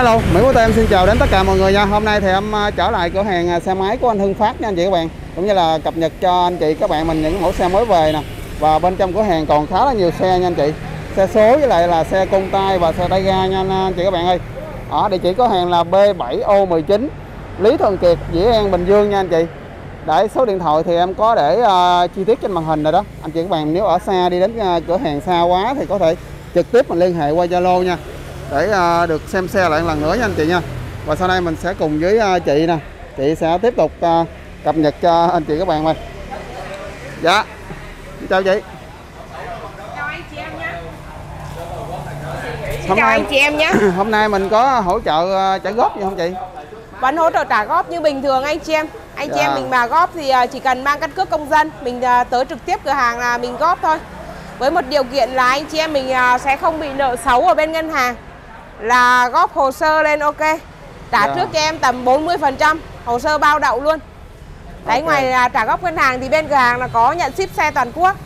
Hello, Mỹ Quốc em xin chào đến tất cả mọi người nha. Hôm nay thì em à, trở lại cửa hàng à, xe máy của anh Hưng Phát nha anh chị các bạn. Cũng như là cập nhật cho anh chị các bạn mình những mẫu xe mới về nè. Và bên trong cửa hàng còn khá là nhiều xe nha anh chị. Xe số với lại là xe công tay và xe tay ga nha anh, à, anh chị các bạn ơi. Ở địa chỉ cửa hàng là B7O19 Lý Thường Kiệt, Dĩ An, Bình Dương nha anh chị. Để số điện thoại thì em có để uh, chi tiết trên màn hình rồi đó. Anh chị các bạn nếu ở xa đi đến uh, cửa hàng xa quá thì có thể trực tiếp mình liên hệ qua Zalo nha để uh, được xem xe lại lần nữa nha anh chị nha và sau đây mình sẽ cùng với uh, chị nè chị sẽ tiếp tục uh, cập nhật cho anh chị các bạn ơi dạ chào chị Chào anh chị em nhé. Hôm Chào nay- anh chị em nhé. hôm nay mình có hỗ trợ trả góp gì không chị Vẫn hỗ trợ trả góp như bình thường anh chị em. Anh chị Dạ. em mình mà góp thì à, chỉ cần mang căn cước công dân, mình à, tới trực tiếp cửa hàng là mình góp thôi. Với một điều kiện là anh chị em mình à, sẽ không bị nợ xấu ở bên ngân hàng. Là góp hồ sơ lên ok. Trả Dạ. trước cho em tầm 40%, hồ sơ bao đậu luôn. Đấy Ok. ngoài à, trả góp ngân hàng thì bên cửa hàng là có nhận ship xe toàn quốc.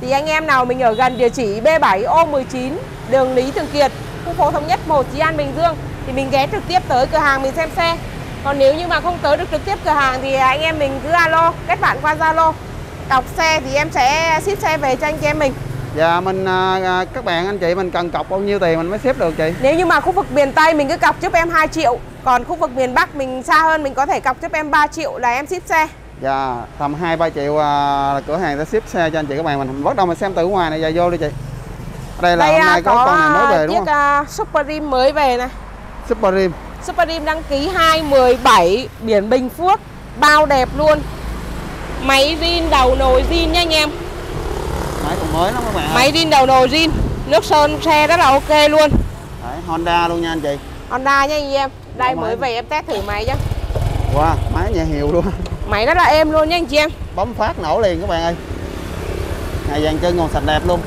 Thì anh em nào mình ở gần địa chỉ B7O19 đường Lý Thường Kiệt, khu phố Thống Nhất 1 Chí An Bình Dương thì mình ghé trực tiếp tới cửa hàng mình xem xe. Còn nếu như mà không tới được trực tiếp cửa hàng thì anh em mình cứ alo, kết bạn qua Zalo. Cọc xe thì em sẽ ship xe về cho anh chị em mình. Dạ mình uh, các bạn anh chị mình cần cọc bao nhiêu tiền mình mới xếp được chị Nếu như mà khu vực miền Tây mình cứ cọc giúp em 2 triệu, còn khu vực miền Bắc mình xa hơn mình có thể cọc giúp em 3 triệu là em ship xe. Dạ, tầm 2 3 triệu à, cửa hàng sẽ ship xe cho anh chị các bạn mình. Bắt đầu mình xem từ ngoài này giờ vô đi chị. Ở đây là Đây hôm à, nay có, con này mới về đúng chiếc không? à, Super Rim mới về này. Super Rim. Super Rim đăng ký 217 biển Bình Phước Bao đẹp luôn Máy zin đầu nồi zin nha anh em mới lắm các bạn. Máy zin đầu nồi zin Nước sơn xe rất là ok luôn Đấy, Honda luôn nha anh chị. Honda nha anh em Đây mới về em test thử máy chứ Wow, máy nhẹ hiệu luôn. Máy rất là êm luôn nha anh chị em Bấm phát nổ liền các bạn ơi. Ngày dàn chân còn sạch đẹp luôn.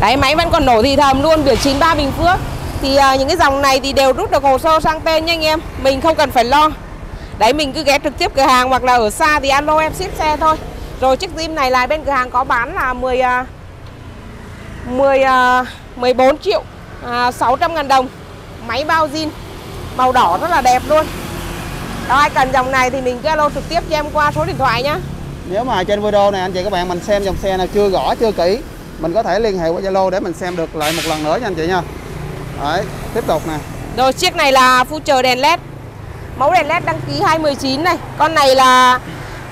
Đấy máy vẫn còn nổ thì thầm luôn Biển 93 Bình Phước Thì à, những cái dòng này thì đều rút được hồ sơ sang tên nha anh em Mình không cần phải lo Đấy mình cứ ghé trực tiếp cửa hàng hoặc là ở xa thì alo em ship xe thôi Rồi chiếc zin này là bên cửa hàng có bán là 10 à, 10 à, 14 triệu à, 600 ngàn đồng. Máy bao zin Màu đỏ rất là đẹp luôn. Đó ai cần dòng này thì mình cứ alo trực tiếp cho em qua số điện thoại nhá. Nếu mà trên video này anh chị các bạn mình xem dòng xe nào chưa rõ chưa kỹ, mình có thể liên hệ qua Zalo để mình xem được lại một lần nữa nha anh chị nha. Đấy, tiếp tục nè. Rồi chiếc này là future đèn led Mẫu đèn led đăng ký 219 này. Con này là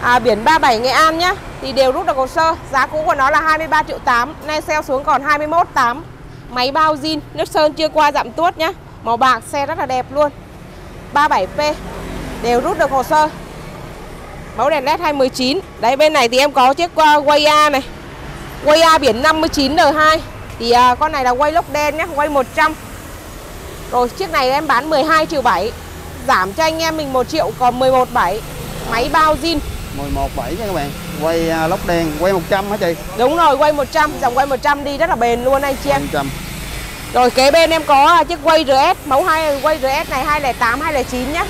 à, biển 37 Nghệ An nhé Thì đều rút được hồ sơ. Giá cũ của nó là 23 triệu 8 Nay sale xuống còn 21 8 Máy bao zin Nước sơn chưa qua dặm tuốt nhé Màu bạc xe rất là đẹp luôn. 37P Đều rút được hồ sơ. Mẫu đèn led 219 Đấy bên này thì em có chiếc ờ, uh, Waya này. Waya biển 59N2 Thì à, con này là quay lốc đen nhé Quay 100 rồi chiếc này em bán 12 triệu 7 Giảm cho anh em mình 1 triệu còn 11 7 Máy bao zin. 117 nha các bạn. Quay à, lốc đen, quay 100 hả chị? Đúng rồi quay 100 Dòng quay 100 đi rất là bền luôn anh chị em. 100. Rồi kế bên em có à, chiếc quay RS Mẫu 2 quay RS này 208 209 nhá.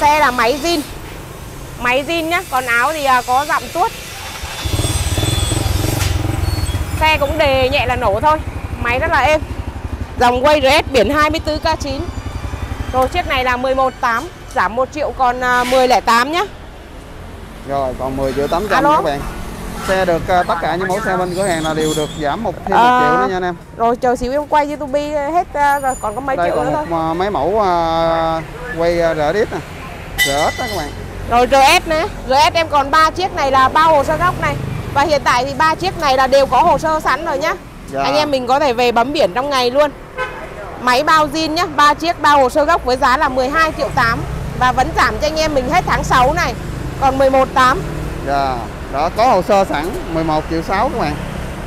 Xe là máy zin. Máy zin nhá Còn áo thì à, có dặm tuốt. Xe cũng đề nhẹ là nổ thôi Máy rất là êm. Dòng quay RS biển 24K9 Rồi chiếc này là 118 Giảm 1 triệu còn à, 1008 nhá Rồi còn 10 triệu 800 Alo. các bạn. Xe được à, tất cả những mẫu xe bên cửa hàng là đều được giảm một thêm một À. triệu nữa nha anh em. Rồi chờ xíu em quay YouTube hết à, rồi còn có mấy Đây triệu nữa còn thôi một à, mấy mẫu à, quay rỡ đít nè. Rỡ đó các bạn. Rồi RS nữa, RS em còn 3 chiếc này là bao hồ sơ gốc này. Và hiện tại thì ba chiếc này là đều có hồ sơ sẵn rồi nhá. Dạ. Anh em mình có thể về bấm biển trong ngày luôn. Máy bao zin nhá, ba chiếc bao hồ sơ gốc với giá là 12 triệu 8 và vẫn giảm cho anh em mình hết tháng 6 này. Còn 11 8. Dạ. Đó có hồ sơ sẵn 11 triệu 6 các bạn.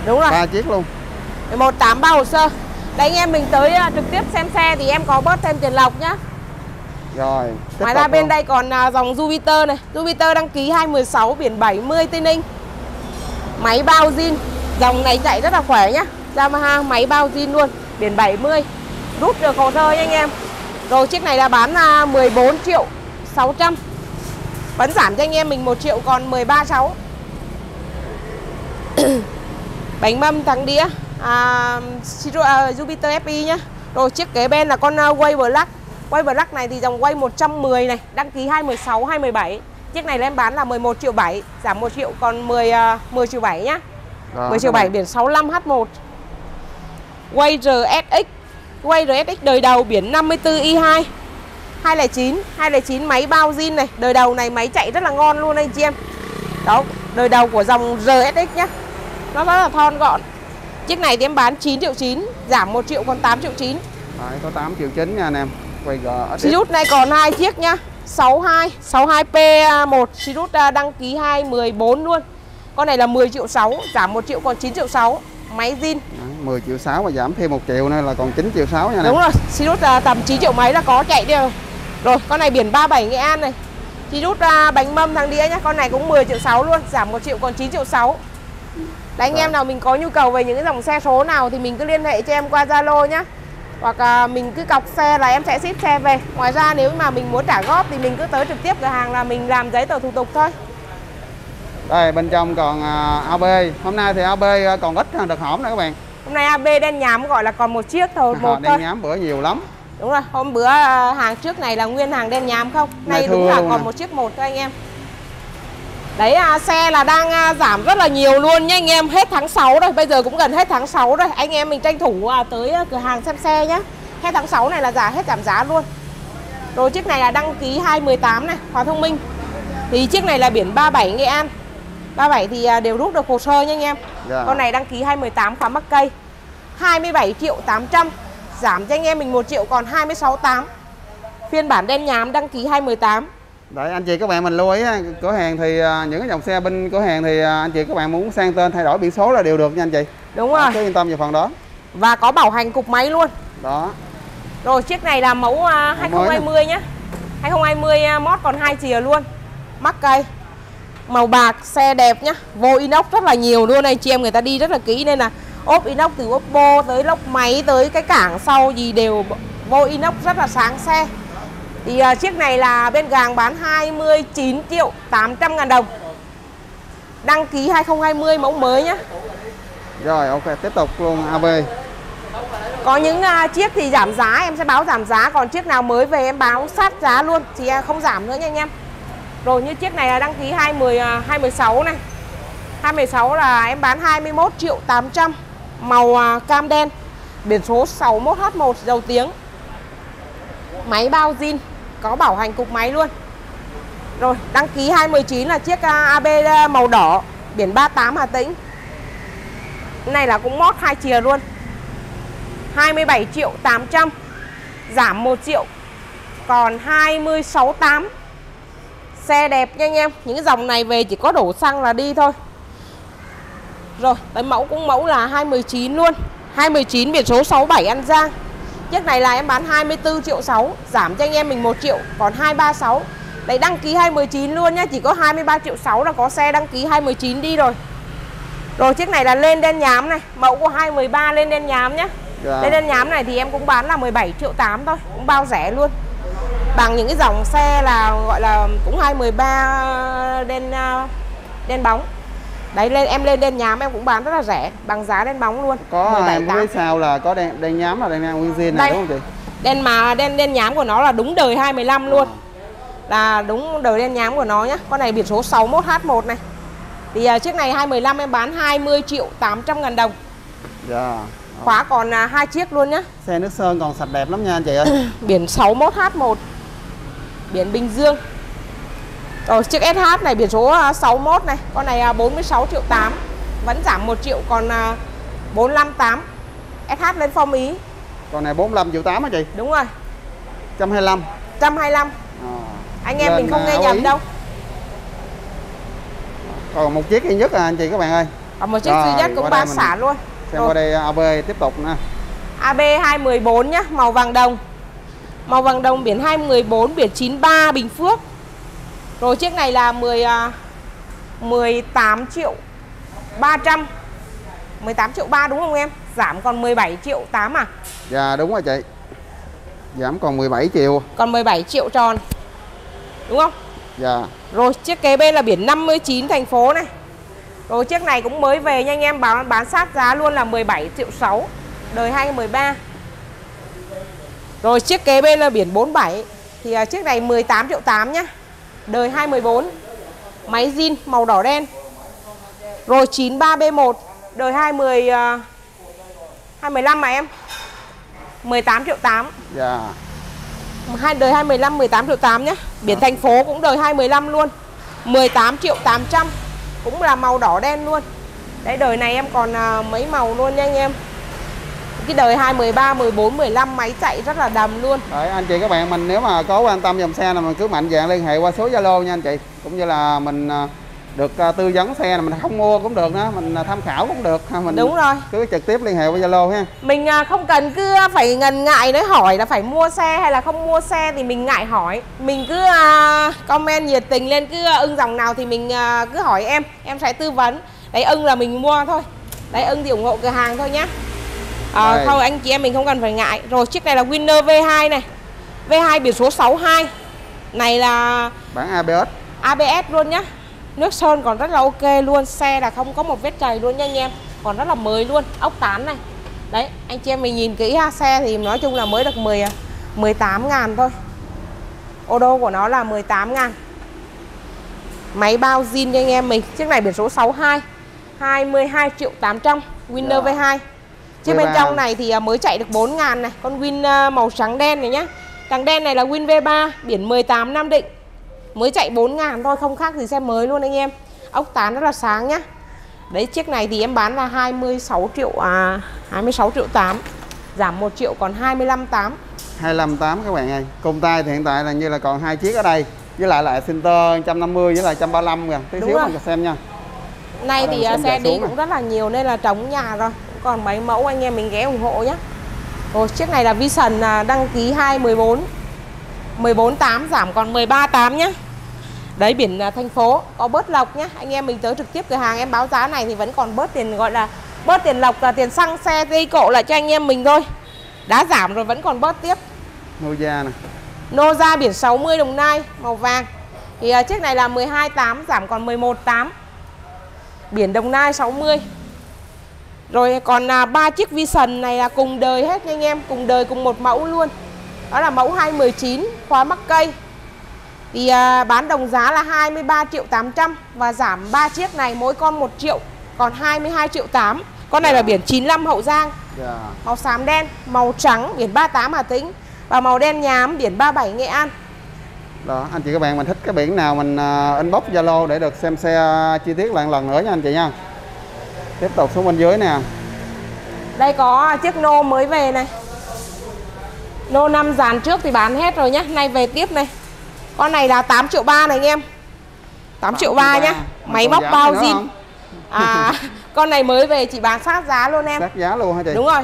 Đúng rồi. ba chiếc luôn. 11 8 bao hồ sơ. Đấy anh em mình tới à, trực tiếp xem xe thì em có bớt thêm tiền lọc nhá. Rồi. Ngoài ra bên đây còn à, dòng Jupiter này Jupiter đăng ký 216 biển 70 Tây Ninh Máy bao zin Dòng này chạy rất là khỏe nhá Yamaha máy bao zin luôn Biển 70 Rút được hồ sơ nha anh em Rồi chiếc này là bán à, 14 triệu 600 Vẫn giảm cho anh em mình 1 triệu còn 13 6 Bánh mâm thắng đĩa à, à, Jupiter FI nhá. Rồi chiếc kế bên là con Way Black. Way Black này thì dòng Way 110 này Đăng ký 216, 217 Chiếc này em bán là 11 triệu 7 Giảm 1 triệu còn 10, uh, 10 triệu 7 nhá. Rồi, 10 triệu cái 7 này- biển 65H1 Way RSX Way RSX đời đầu biển 54i2 209 209 máy bao zin này. Đời đầu này máy chạy rất là ngon luôn anh chị em. Đó đời đầu của dòng RSX nhá. Nó rất là thon gọn. Chiếc này thì em bán 9 triệu 9 Giảm 1 triệu còn 8 triệu 9 Đấy, có 8 triệu 9 nha anh em. Quay GX Sirius này còn hai chiếc nhá. 62 62P1 Sirius à, đăng ký 214 luôn. Con này là 10 triệu 6 Giảm 1 triệu còn 9 triệu 6 Máy zin. Đấy, 10 triệu 6 và giảm thêm 1 triệu nữa là còn 9 triệu 6 nha anh em. Đúng rồi Sirius à, tầm 9 triệu mấy là có chạy đi rồi Rồi con này biển 37 Nghệ An này. Sirius à, bánh mâm thằng đĩa nhá Con này cũng 10 triệu 6 luôn Giảm 1 triệu còn 9 triệu 6 Đấy anh Rồi. em nào mình có nhu cầu về những cái dòng xe số nào Thì mình cứ liên hệ cho em qua Zalo nhá. Hoặc à, mình cứ cọc xe là em sẽ ship xe về. Ngoài ra nếu mà mình muốn trả góp Thì mình cứ tới trực tiếp cửa hàng là mình làm giấy tờ thủ tục thôi. Đây bên trong còn à, AB Hôm nay thì AB à, còn ít hơn đợt hổm nè các bạn. Hôm nay AB đen nhám gọi là còn một chiếc thôi một thôi. Đang nhám bữa nhiều lắm Đúng rồi, hôm bữa à, hàng trước này là nguyên hàng đen nhám không? Nay đúng là còn à. một chiếc một thôi anh em. Đấy à, xe là đang à, giảm rất là nhiều luôn nha anh em. Hết tháng 6 rồi, bây giờ cũng gần hết tháng 6 rồi. Anh em mình tranh thủ à, tới à, cửa hàng xem xe nhá. Hết tháng 6 này là giá hết giảm giá luôn. Rồi chiếc này là đăng ký 218 này, Hòa Thông Minh. Thì chiếc này là biển 37 Nghệ An. 37 thì à, đều rút được hồ sơ nha anh em. Dạ. Con này đăng ký 218 khóa mắc cây. 27 triệu 800 Giảm cho anh em mình 1 triệu còn 26 8 Phiên bản đen nhám đăng ký 218 Đấy anh chị các bạn mình lưu ý cửa hàng thì à, những cái dòng xe bên cửa hàng thì à, anh chị các bạn muốn sang tên thay đổi biển số là đều được nha anh chị. Đúng rồi. Cứ yên tâm về phần đó. Và có bảo hành cục máy luôn. Đó. Rồi chiếc này là mẫu à, Mẫu mới 2020 nhá. 2020 à, mod còn hai chìa luôn. Mắc cây. Màu bạc xe đẹp nhá. Vô inox rất là nhiều luôn anh chị em người ta đi rất là kỹ Nên là ốp inox từ Oppo tới lốc máy Tới cái cảng sau gì đều vô inox rất là sáng xe. Thì à, chiếc này là bên gàng bán 29 triệu 800 ngàn đồng. Đăng ký 2020 mẫu mới nhá. Rồi ok tiếp tục luôn AB Có những à, chiếc thì giảm giá em sẽ báo giảm giá Còn chiếc nào mới về em báo sát giá luôn Thì à, không giảm nữa nha anh em. Rồi như chiếc này là đăng ký 20, à, 216 này. 216 là em bán 21 triệu 800 Màu à, cam đen. Biển số 61H1 dầu tiếng. Máy bao zin, Có bảo hành cục máy luôn. Rồi, đăng ký 219 là chiếc à, AB à, màu đỏ, Biển 38 Hà Tĩnh. Này là cũng mót hai chìa luôn. 27 triệu 800 Giảm 1 triệu, Còn 26 8 Xe đẹp nha anh em, Những cái dòng này về chỉ có đổ xăng là đi thôi. Rồi tới mẫu cũng mẫu là 219 luôn. 219 biển số 67 An Giang. Chiếc này là em bán 24 triệu 6 Giảm cho anh em mình 1 triệu Còn 236 Đấy đăng ký 219 luôn nhá Chỉ có 23 triệu 6 là có xe đăng ký 219 đi rồi. Rồi chiếc này là lên đen nhám này Mẫu của 213 lên đen nhám nhá. Dạ. Lên đen nhám này thì em cũng bán là 17 triệu 8 thôi Cũng bao rẻ luôn. Bằng những cái dòng xe là gọi là cũng 213 đen à, đen bóng Đấy lên em lên đen nhám em cũng bán rất là rẻ Bằng giá đen bóng luôn có 17 em 8. phía sau là có đen đen nhám là đen nguyên zin này đúng không chị? Đen mà đen đen nhám của nó là đúng đời 215 luôn. Là đúng đời đen nhám của nó nhá. Con này biển số 61H1 này. Thì à, chiếc này 215 em bán 20 triệu 800 ngàn đồng. Dạ. Khóa còn à, hai chiếc luôn nhá. Xe nước sơn còn sạch đẹp lắm nha anh chị ơi. Biển 61H1 Biển Bình Dương Rồi chiếc SH này biển số à, 61 này. Con này à, 46 triệu 8 Vẫn giảm 1 triệu còn à, 45 8 SH lên phong ý. Còn này 45 triệu 8 á chị? Đúng rồi. 125 125 Ờ. Anh em Lên, mình không à, nghe nhầm Ý. đâu. Còn một chiếc duy nhất à anh chị các bạn ơi. Còn một chiếc Rồi, duy nhất cũng mình- xả luôn. xem Rồi. qua đây AB tiếp tục nè AB 214 nhá, màu vàng đồng. Màu vàng đồng biển 214, biển 93 Bình Phước. Rồi chiếc này là 10 à, 18 triệu 300. 18 triệu 3 đúng không em? Giảm còn 17 triệu 8 à? dạ đúng rồi chị giảm còn 17 triệu Còn 17 triệu tròn. Đúng không? dạ Rồi chiếc kế bên là biển 59 thành phố này. Rồi chiếc này cũng mới về nha anh em bán bán sát giá luôn là 17 triệu 6 đời 2013. Rồi chiếc kế bên là biển 47 Thì uh, chiếc này 18 triệu 8 nhá Đời 214 Máy zin màu đỏ đen. Rồi 93B1 Đời 20 uh, 215 mà em. 18 triệu 8 Dạ. Hai đời 215 18 triệu 8 nhé. Biển thành phố cũng đời 215 luôn. 18 triệu 800 Cũng là màu đỏ đen luôn. Đấy đời này em còn à, mấy màu luôn nha anh em Cái đời 213, 14, 15 máy chạy rất là đầm luôn. Đấy, anh chị các bạn mình nếu mà có quan tâm dòng xe này mình cứ mạnh dạng liên hệ qua số Zalo nha anh chị. Cũng như là mình à, được uh, tư vấn xe này mình không mua cũng được đó mình uh, tham khảo cũng được. Mình đúng rồi. cứ trực tiếp liên hệ qua Zalo ha. Mình không cần cứ phải ngần ngại nói hỏi là phải mua xe hay là không mua xe thì mình ngại hỏi. Mình cứ comment nhiệt tình lên cứ ưng dòng nào thì mình cứ hỏi em em sẽ tư vấn. Đấy ưng là mình mua thôi. Đấy ưng thì ủng hộ cửa hàng thôi nhá à, thôi anh chị em mình không cần phải ngại. Rồi chiếc này là Winner V2 này. V2 biển số 62 này là bản ABS ABS luôn nhá. Nước sơn còn rất là ok luôn. Xe là không có một vết chày luôn nha anh em. Còn rất là mới luôn. Ốc tán này. Đấy anh chị em mình nhìn kỹ ha. Xe thì nói chung là mới được 10 18 ngàn thôi. Ô đô của nó là 18 ngàn. Máy bao zin cho anh em mình. Chiếc này biển số 62 22 triệu 800 Winner yeah. V2 Chiếc bên trong này thì à, mới chạy được 4 ngàn này. Con Win à, màu trắng đen này nhá. Trắng đen này là Win V3 Biển 18 Nam Định. Mới chạy 4 ngàn thôi không khác gì xe mới luôn anh em. Ốc tán rất là sáng nhá. Đấy chiếc này thì em bán là 26 triệu à 26 triệu 8 Giảm 1 triệu còn 25 8 25 8 các bạn ơi. Cùng tay thì hiện tại là như là còn hai chiếc ở đây. Với lại là Center 150 với lại 135 kìa. Tí xíu mình xem nha. Nay thì à, xe đi cũng rất là nhiều nên là trống nhà rồi Còn mấy mẫu anh em mình ghé ủng hộ nhé Rồi chiếc này là Vision à, đăng ký 214 148 giảm còn 138 nhé Đấy biển à, thành phố có bớt lọc nhé Anh em mình tới trực tiếp cửa hàng em báo giá này thì vẫn còn bớt tiền gọi là Bớt tiền lọc là tiền xăng xe dây cộ lại cho anh em mình thôi. Đã giảm rồi vẫn còn bớt tiếp. Noza này Noza biển 60 Đồng Nai màu vàng. Thì uh, chiếc này là 12.8 giảm còn 11.8 Biển Đồng Nai 60 Rồi còn uh, ba chiếc Vision này là cùng đời hết nha anh em Cùng đời cùng một mẫu luôn đó là mẫu 219 khóa mắc cây Thì à, bán đồng giá là 23 triệu 800 Và giảm 3 chiếc này mỗi con 1 triệu Còn 22 triệu 8 Con này là dạ. biển 95 Hậu Giang yeah. Dạ. Màu xám đen, màu trắng biển 38 Hà Tĩnh Và màu đen nhám biển 37 Nghệ An đó anh chị các bạn mình thích cái biển nào mình uh, inbox Zalo để được xem xe chi tiết lại lần nữa nha anh chị nha tiếp tục xuống bên dưới nè. Đây có chiếc nô mới về này. Lô 5 dàn trước thì bán hết rồi nhá. Nay về tiếp này. Con này là 8 triệu 3 này anh em. 8 triệu 3 nhá. Máy móc bao zin. À con này mới về chỉ bán sát giá luôn em. Sát giá luôn hả chị? Đúng rồi.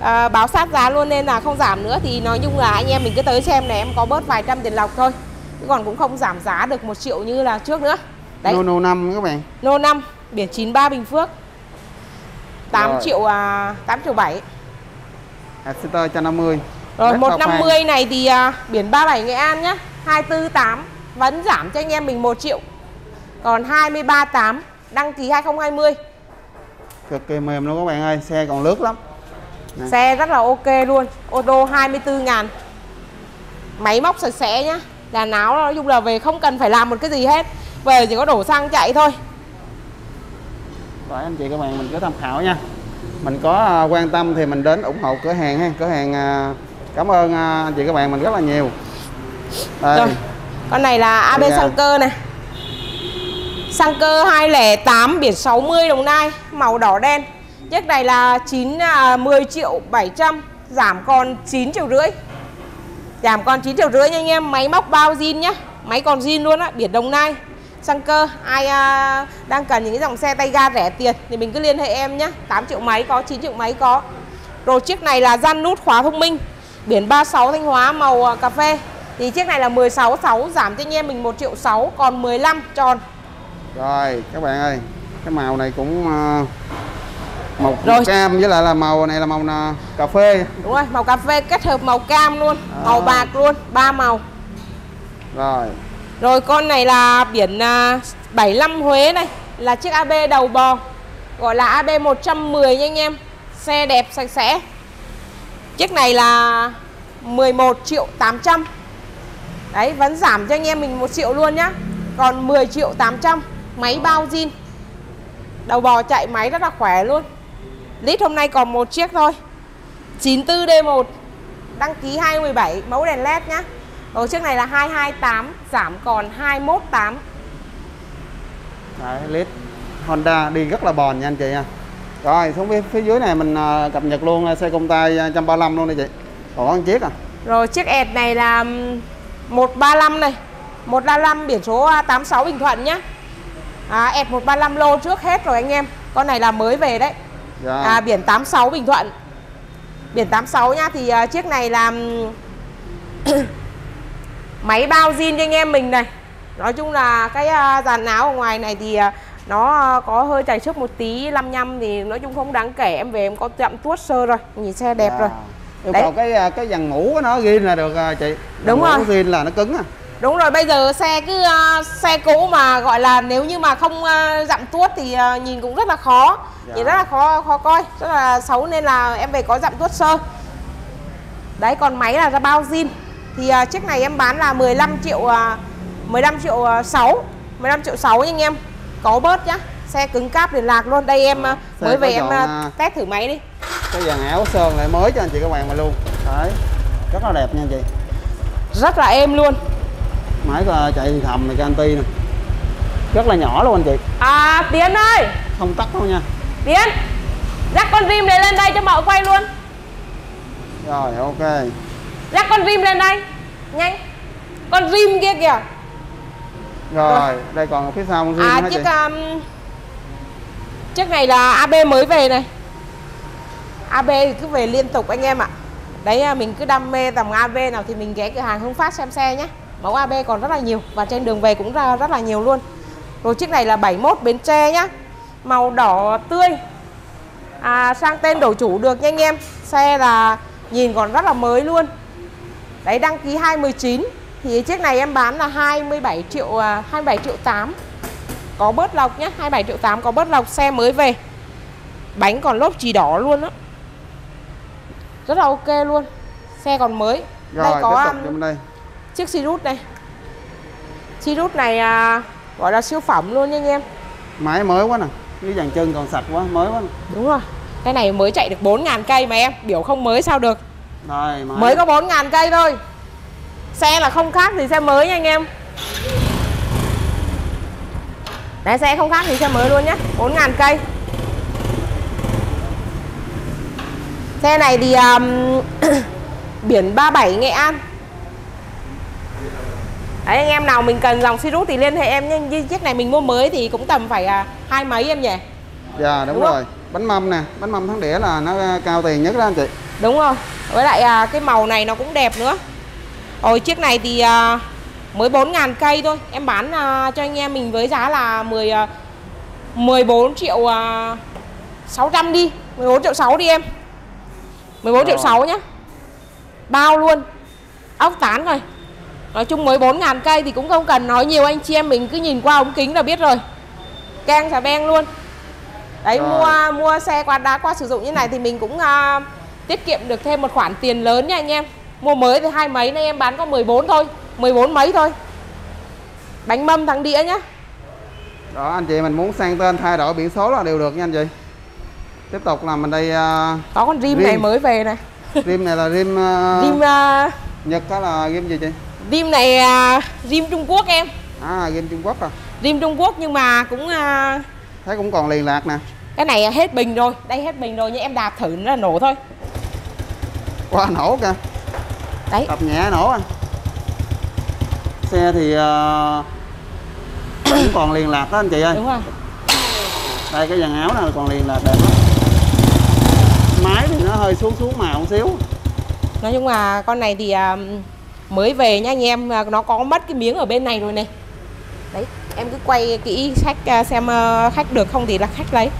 À, Báo sát giá luôn nên là không giảm nữa. Thì nói chung là anh em mình cứ tới xem này Em có bớt vài trăm tiền lọc thôi. Chứ còn cũng không giảm giá được một triệu như là trước nữa. Đấy. Nô nô 5 các bạn. Nô 5 Biển 93 Bình Phước 8 rồi. triệu à, 8 triệu 7 Exeter 150 rồi 150 này thì à, biển 37 Nghệ An nhá 248 vẫn giảm cho anh em mình 1 triệu. Còn 238 đăng ký 2020 Cực kỳ mềm luôn các bạn ơi Xe còn lướt lắm. Này. Xe rất là ok luôn Ô tô 24 ngàn. Máy móc sạch sẽ nhá Là náo nói chung là về không cần phải làm một cái gì hết Về chỉ có đổ xăng chạy thôi Rồi anh chị các bạn mình cứ tham khảo nha. Mình có à, quan tâm thì mình đến ủng hộ cửa hàng ha. Cửa hàng à, cảm ơn à, anh chị các bạn mình rất là nhiều. Đây. Rồi. con này là AB xăng cơ này xăng cơ 208 biển 60 Đồng Nai màu đỏ đen. Chiếc này là 9 à, 10 triệu 700 giảm còn 9 triệu rưỡi. Giảm còn 9 triệu rưỡi nha anh em máy móc bao zin nhá. Máy còn zin luôn á biển Đồng Nai xăng cơ ai à, đang cần những cái dòng xe tay ga rẻ tiền thì mình cứ liên hệ em nhé 8 triệu máy có 9 triệu máy có. Rồi chiếc này là gian nút khóa thông minh Biển 36 Thanh Hóa màu à, cà phê. Thì chiếc này là 16 6 giảm cho anh em mình 1 triệu 6 Còn 15 tròn. Rồi các bạn ơi Cái màu này cũng uh, Màu rồi. cam với lại là màu này là màu uh, cà phê. Đúng rồi màu cà phê kết hợp màu cam luôn à. Màu bạc luôn ba màu. Rồi rồi con này là biển à, 75 Huế này, Là chiếc AB đầu bò, Gọi là AB 110 nha anh em. Xe đẹp, sạch sẽ. Chiếc này là 11 triệu 800 Đấy, vẫn giảm cho anh em mình 1 triệu luôn nhá. Còn 10 triệu 800 Máy bao zin. Đầu bò chạy máy rất là khỏe luôn. Lít hôm nay còn một chiếc thôi. 94D1 Đăng ký 217 Mẫu đèn led nhá. Ở chiếc này là 228 Giảm còn 218 Đấy, lít Honda đi rất là bòn nha anh chị nha. Rồi xuống phía, phía dưới này mình à, cập nhật luôn à, xe công tay 135 luôn đi chị. Còn có một chiếc à? Rồi chiếc ẹt này là ừm, 135 này. 135 biển số à, 86 Bình Thuận nhá. À, ẹt 135 lô trước hết rồi anh em. Con này là mới về đấy. Dạ. À, Biển 86 Bình Thuận. Biển 86 nhá Thì à, chiếc này là Máy bao zin cho anh em mình này Nói chung là cái à, dàn áo ở ngoài này thì à, nó à, có hơi chảy xước một tí 55 thì nói chung không đáng kể em về em có chậm tuốt sơ rồi nhìn xe đẹp Dạ. rồi Yêu cầu cái à, cái dàn mũ của nó ghi là được à, chị Đúng rồi. ghi là nó cứng à Đúng rồi, bây giờ xe cứ à, xe cũ mà gọi là nếu như mà không à, dặm tuốt thì à, nhìn cũng rất là khó. Dạ. Nhìn rất là khó khó coi, rất là xấu nên là em về có dặm tuốt sơ. Đấy còn máy là ra bao zin. Thì à, chiếc này em bán là 15 triệu à, 15 triệu à, 6, 15 triệu 6 nha anh em. Có bớt nhá. Xe cứng cáp liền lạc luôn. Đây em à, Xe mới về em à, à, test thử máy đi. cái dàn áo sơn lại mới cho anh chị các bạn mà luôn đấy rất là đẹp nha anh chị Rất là êm luôn. máy có chạy thầm này cái anti nè rất là nhỏ luôn anh chị À Tiến ơi, không tắt đâu nha Tiến. Dắt con rim này lên đây cho mợ quay luôn. rồi ok Dắt con rim lên đây Nhanh. Con rim kia kìa. Rồi đây còn phía sau con riêng À chiếc um, Chiếc này là AB mới về này. AB thì cứ về liên tục anh em ạ. Đấy à, mình cứ đam mê dòng AB nào thì mình ghé cửa hàng Hưng Phát xem xe nhé Mẫu AB còn rất là nhiều Và trên đường về cũng ra rất là nhiều luôn. Rồi chiếc này là 71 Bến Tre nhá. Màu đỏ tươi. À, Sang tên đổi chủ được nha anh em. Xe là nhìn còn rất là mới luôn Đấy đăng ký 219 Thì chiếc này em bán là 27 triệu à, 27 triệu 8 Có bớt lọc nhá 27 triệu 8 có bớt lọc xe mới về. Bánh còn lốp chỉ đỏ luôn á. Rất là ok luôn Xe còn mới. Rồi Đây có um, đây. chiếc Sirius này. Sirius này à, gọi là siêu phẩm luôn nha anh em. Máy mới quá nè cái dàn chân còn sạch quá mới quá nè. Đúng rồi Cái này mới chạy được 4.000 cây mà em Biểu không mới sao được rồi Mới có 4.000 cây thôi. Xe là không khác gì xe mới nha anh em. Đấy xe không khác gì xe mới luôn nhé 4.000 cây. Xe này thì um, biển 37 Nghệ An. Đấy anh em nào mình cần dòng Sirius thì liên hệ em nhé. Như Chiếc này mình mua mới thì cũng tầm phải à, hai mấy em nhỉ? Dạ đúng, Đúng không? rồi. Bánh mâm nè. Bánh mâm thắng đĩa là nó cao tiền nhất đó anh chị. Đúng rồi Với lại à, cái màu này nó cũng đẹp nữa. Rồi chiếc này thì à, mới 4.000 cây thôi. Em bán à, cho anh em mình với giá là 10 à, 14 triệu à, 600 đi. 14 triệu 6 đi em. 14 triệu Rồi. 6 nhá. Bao luôn. Ốc tán rồi. Nói chung mới 4.000 cây thì cũng không cần nói nhiều. Anh chị em mình cứ nhìn qua ống kính là biết rồi. Keng xà beng luôn. Đấy Rồi. mua mua xe qua đá qua sử dụng như này thì mình cũng à, tiết kiệm được thêm một khoản tiền lớn nha anh em. Mua mới thì hai mấy nay em bán có 14 thôi 14 mấy thôi. Bánh mâm thắng đĩa nhá. Đó anh chị mình muốn sang tên thay đổi biển số là đều được nha anh chị. Tiếp tục là mình đây à, Có con rim, Rim. này mới về này. Rim này là rim à, Rim à, nhật đó là rim gì chị? Rim này à, rim Trung Quốc em. À rim trung quốc à? Rim Trung Quốc nhưng mà cũng à, thấy cũng còn liền lạc nè. Cái này hết bình rồi Đây hết bình rồi nhưng em đạp thử nó là nổ thôi qua nổ kìa. Đấy. Tập nhẹ nổ à. Xe thì à, cũng còn liền lạc đó anh chị ơi. Đúng rồi. Đây cái dàn áo này còn liền lạc đẹp lắm. Máy thì nó hơi xuống xuống màu một xíu. Nói chung là con này thì à, mới về nha anh em. Nó có mất cái miếng ở bên này rồi này. Đấy em cứ quay kỹ khách à, xem khách được không thì là khách lấy.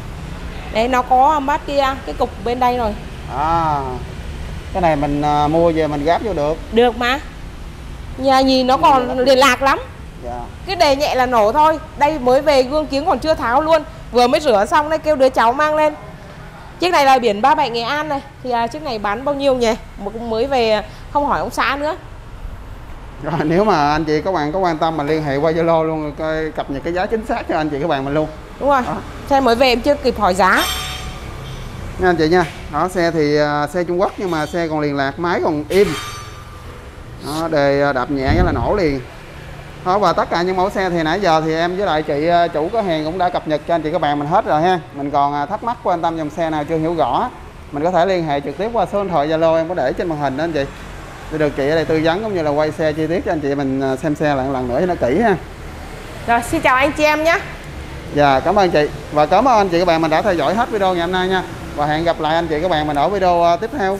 Đấy nó có mất cái, cái cục bên đây rồi. À cái này mình à, mua về mình gáp vô được. Được mà. Nhà nhìn nó còn liền lạc lắm. Dạ. Cái đề nhẹ là nổ thôi. Đây mới về gương kiếng còn chưa tháo luôn. Vừa mới rửa xong đây kêu đứa cháu mang lên. Chiếc này là biển 37 Nghệ An này. Thì à, chiếc này bán bao nhiêu nhỉ? Một mới về không hỏi ông xã nữa. Rồi nếu mà anh chị các bạn có quan tâm mà liên hệ qua Zalo luôn coi cập nhật cái giá chính xác cho anh chị các bạn mình luôn. Đúng rồi. Đó. Xe mới về em chưa kịp hỏi giá nha anh chị nha. Đó xe thì à, xe Trung Quốc nhưng mà xe còn liền lạc máy còn im. Đó, đề à, đạp nhẹ là nổ liền. Đó và tất cả những mẫu xe thì nãy giờ thì em với lại chị à, chủ cửa hàng cũng đã cập nhật cho anh chị các bạn mình hết rồi ha. Mình còn thắc mắc quan tâm dòng xe nào chưa hiểu rõ mình có thể liên hệ trực tiếp qua số điện thoại Zalo em có để trên màn hình đó anh chị. Để được chị ở đây tư vấn cũng như là quay xe chi tiết cho anh chị mình xem xe lại một lần nữa cho nó kỹ ha. Rồi xin chào anh chị em nhé. Dạ cảm ơn chị. Và cảm ơn anh chị các bạn mình đã theo dõi hết video ngày hôm nay nha và hẹn gặp lại anh chị các bạn mình ở video à, tiếp theo.